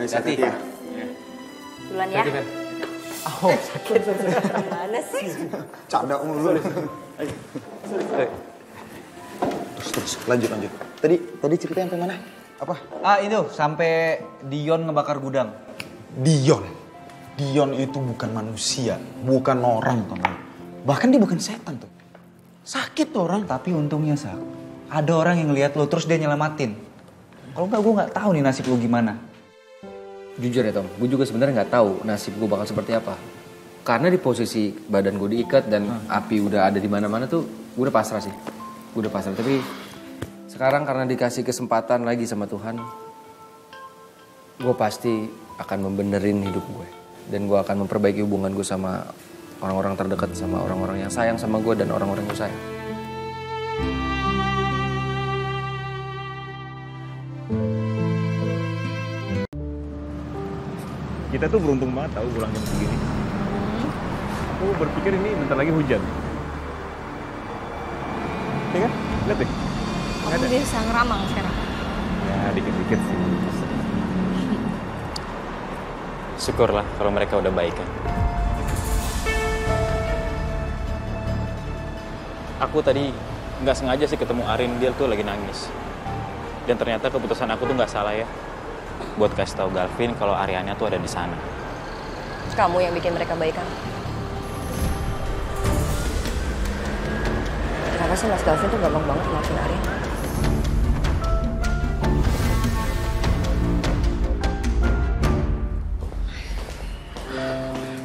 Guys, hati ya. Duluan ya. Oh, Gimana sih? canda mulu. Terus terus lanjut lanjut. Tadi tadi ceritanya sampai mana? Apa? Ah itu sampai Dion ngebakar gudang. Dion. Dion itu bukan manusia, bukan orang teman. Bahkan dia bukan setan tuh. Sakit tuh orang. Tapi untungnya sak, ada orang yang lihat lo terus dia nyelamatin. Kalau nggak gue nggak tahu nih nasib lo gimana. Jujur ya Tom, gue juga sebenarnya nggak tahu nasib gue bakal seperti apa. Karena di posisi badan gue diikat dan api udah ada di mana-mana tuh, gue udah pasrah sih. Gue udah pasrah. Tapi sekarang karena dikasih kesempatan lagi sama Tuhan, gue pasti akan membenerin hidup gue. Dan gue akan memperbaiki hubungan gue sama orang-orang terdekat, sama orang-orang yang sayang sama gue dan orang-orang yang gue sayang. Kita tuh beruntung banget tahu pulang jam segini. Aku berpikir ini bentar lagi hujan. Ya kan? Lihat deh. Aku ada. biasa ngeramang sekarang. Ya dikit-dikit sih. Syukurlah kalau mereka udah baik kan. Aku tadi nggak sengaja sih ketemu Arin, dia tuh lagi nangis. Dan ternyata keputusan aku tuh nggak salah ya. Buat kasih tahu Galvin kalau Ariana tuh ada di sana. Kamu yang bikin mereka baikan. Kenapa sih Mas Galvin tuh gampang banget maafin Arin?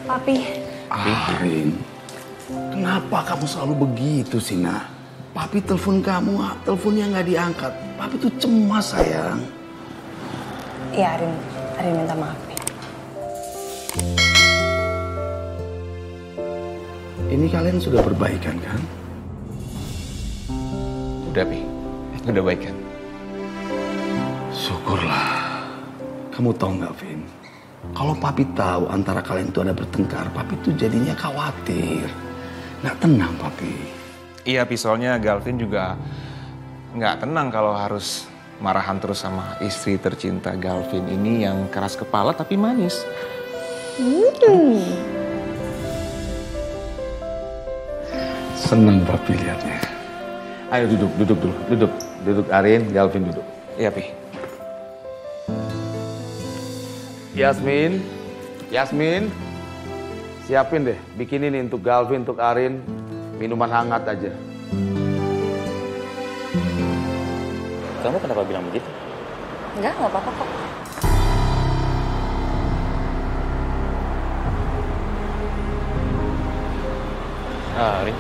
Papi, Arin, kenapa kamu selalu begitu sih, nak? Papi telepon kamu, ah, teleponnya nggak diangkat. Papi tuh cemas, sayang. Ya Arin, Arin minta maaf. Pi. Ini kalian sudah berbaikan, kan? Udah, Pi. Udah baik kan? Syukurlah. Kamu tahu nggak, Vin? Kalau papi tahu antara kalian itu ada bertengkar, papi tuh jadinya khawatir. Nggak tenang, papi. Iya, Pi, soalnya Galvin juga nggak tenang kalau harus marahan terus sama istri tercinta Galvin ini yang keras kepala tapi manis. Senang papi lihatnya. Ayo duduk, duduk dulu, duduk. Duduk Arin, Galvin duduk. Iya, Pi. Yasmin, Yasmin, siapin deh, bikinin nih untuk Galvin, untuk Arin, minuman hangat aja. Kamu kenapa bilang begitu? Enggak, nggak apa-apa kok. Ah, Arin,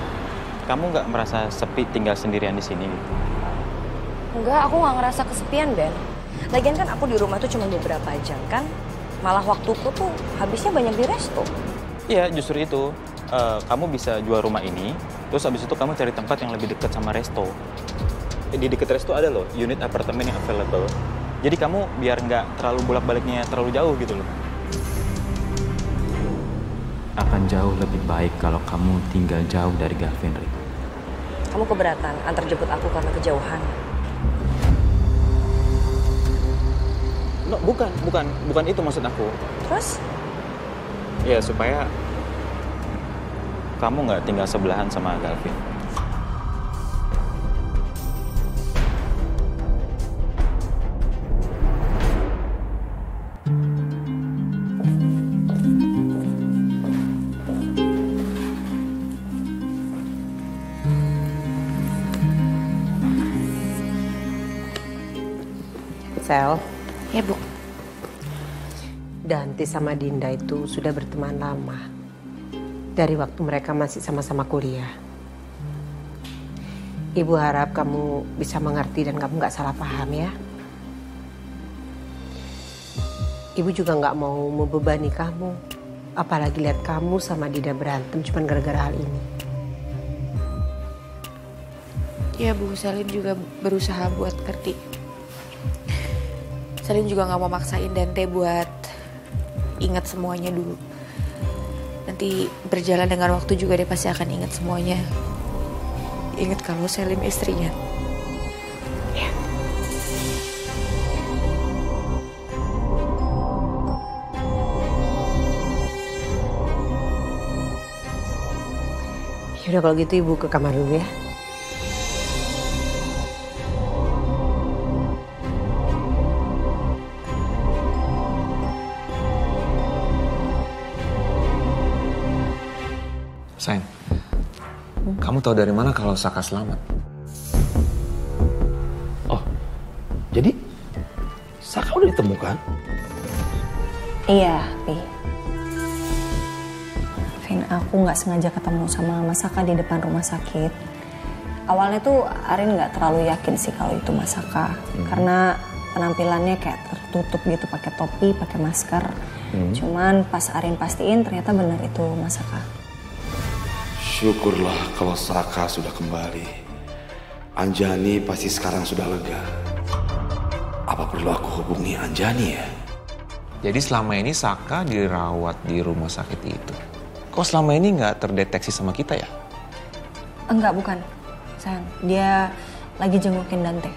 kamu nggak merasa sepi tinggal sendirian di sini gitu? Enggak, aku nggak ngerasa kesepian, Ben. Lagian kan aku di rumah tuh cuma beberapa jam kan. Malah waktuku tuh habisnya banyak di resto. Iya, justru itu. Eh, kamu bisa jual rumah ini, terus habis itu kamu cari tempat yang lebih dekat sama resto. Di dekat resto ada loh, unit apartemen yang available. Jadi kamu biar nggak terlalu bolak-baliknya terlalu jauh gitu loh. Akan jauh lebih baik kalau kamu tinggal jauh dari Gavin, Rick. Kamu keberatan antar jemput aku karena kejauhan. No, bukan, bukan, bukan itu maksud aku. Terus? Ya supaya kamu nggak tinggal sebelahan sama Galvin. Sel, Ya, Bu. Danti sama Dinda itu sudah berteman lama. Dari waktu mereka masih sama-sama kuliah. Ibu harap kamu bisa mengerti dan kamu nggak salah paham ya. Ibu juga nggak mau membebani kamu. Apalagi lihat kamu sama Dinda berantem cuma gara-gara hal ini. Ya Bu, Salin juga berusaha buat ngerti. Selin juga nggak mau maksain Dante buat ingat semuanya dulu nanti berjalan dengan waktu juga dia pasti akan ingat semuanya ingat kalau Selim istrinya Ya. Yaudah kalau gitu ibu ke kamar dulu ya. Kamu tahu dari mana kalau Saka selamat? Oh, jadi Saka udah ditemukan? Iya, Pi. Vin, aku nggak sengaja ketemu sama Mas Saka di depan rumah sakit. Awalnya tuh Arin nggak terlalu yakin sih kalau itu Mas Saka. Karena penampilannya kayak tertutup gitu pakai topi, pakai masker. Cuman pas Arin pastiin ternyata benar itu Mas Saka. Syukurlah kalau Saka sudah kembali. Anjani pasti sekarang sudah lega. Apa perlu aku hubungi Anjani ya? Jadi selama ini Saka dirawat di rumah sakit itu. Kok selama ini nggak terdeteksi sama kita ya? Enggak, bukan. Sayang, dia lagi jengukin Dante.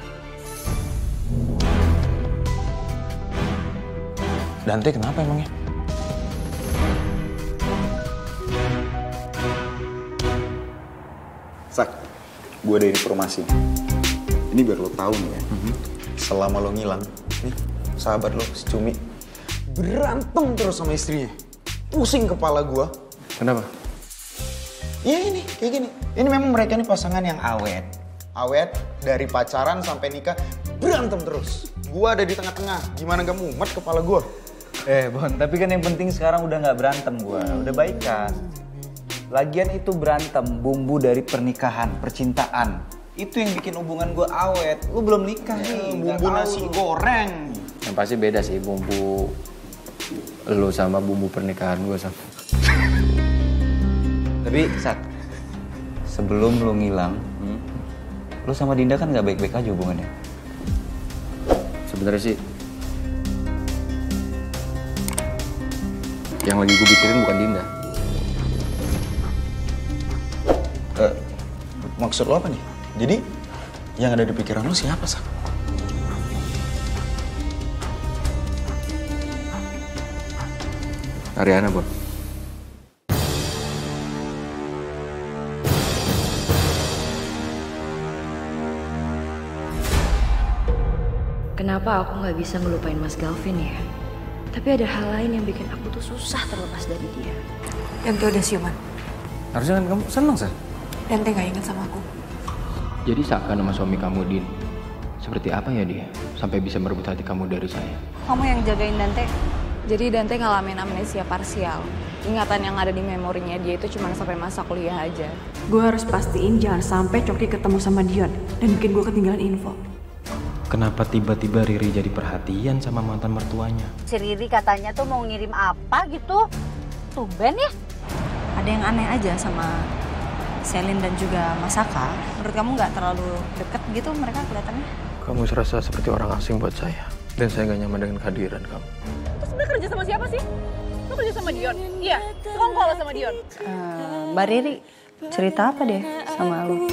Dante kenapa emangnya? Gue ada informasi. Ini biar lo tahu nih ya. Selama lo ngilang, nih sahabat lo si Cumi berantem terus sama istrinya. Pusing kepala gue. Kenapa? Iya ini, kayak gini. Ini memang mereka ini pasangan yang awet. Awet dari pacaran sampai nikah berantem terus. Gua ada di tengah-tengah. Gimana gak mumet kepala gua? Eh Bon, tapi kan yang penting sekarang udah nggak berantem gua, udah baikan. Lagian itu berantem, bumbu dari pernikahan, percintaan. Itu yang bikin hubungan gua awet. Lu belum nikah nih, nggak Bumbu nasi lu. goreng. Yang pasti beda sih bumbu lo sama bumbu pernikahan gue sama. Tapi Sat, sebelum lu ngilang, hmm, lu sama Dinda kan nggak baik-baik aja hubungannya. Sebenarnya sih yang lagi gue pikirin bukan Dinda. Maksud lo apa nih? Jadi yang ada di pikiran lo siapa sak? Ariana, Bon. Kenapa aku nggak bisa ngelupain Mas Galvin ya? Tapi ada hal lain yang bikin aku tuh susah terlepas dari dia. Dante udah siuman. Harusnya kan kamu seneng, Sah. Dante gak inget sama aku. Jadi Saka nama suami kamu, Din. Seperti apa ya dia? Sampai bisa merebut hati kamu dari saya. Kamu yang jagain Dante? Jadi Dante ngalamin amnesia parsial. Ingatan yang ada di memorinya dia itu cuma sampai masa kuliah aja. Gue harus pastiin jangan sampai Coki ketemu sama Dion dan bikin gue ketinggalan info. Kenapa tiba-tiba Riri jadi perhatian sama mantan mertuanya? Si Riri katanya tuh mau ngirim apa gitu. Tumben ya. Ada yang aneh aja sama Selin dan juga Masaka. Menurut kamu nggak terlalu deket gitu mereka kelihatannya? Kamu serasa seperti orang asing buat saya. Dan saya gak nyaman dengan kehadiran kamu. Terus sebenarnya kerja sama siapa sih? Lo kerja sama Dion? Iya, sekongkol lo sama Dion. Eh, Mbak Riri, cerita apa deh sama lu?